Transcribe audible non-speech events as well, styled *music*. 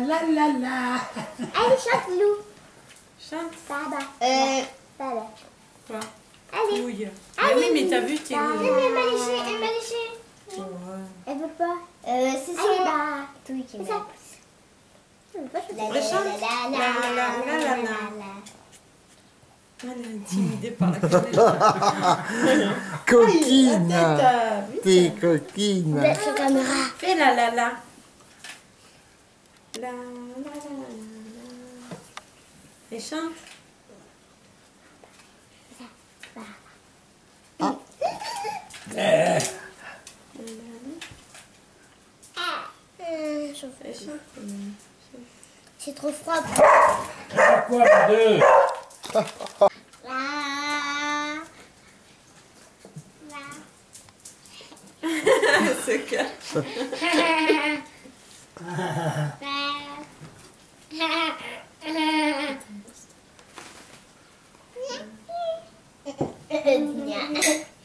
la la. Allez, chante, Lou. Chante. Baba. Euh, Baba. Quoi? Allez. Ah Allez. oui, mais t'as vu, t'es Bah. rouille. Mais elle m'a léché, elle m'a léché. Ouais. Elle veut pas. Euh, c'est bah. Oui, qui m'a. La la la la la la. Elle est intimidée par la *laughs* caméra. Coquine Ah, T'es coquine. Fais la la la. La la la la la. Et chante. Je- Et chante. C'est trop froid. Quoi, les deux se cache. *laughs* *laughs* La...